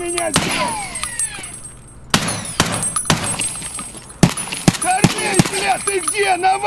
меня здесь! Корней, бля, ты где? На